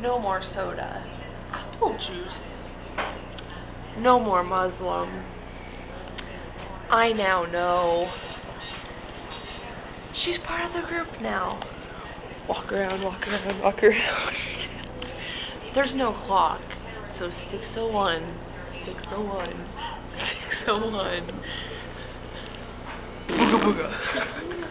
No more soda. Apple juice. No more Muslim. I now know. She's part of the group now. Walk around, walk around, walk around. There's no clock. So 601, 601, 601. Booga booga.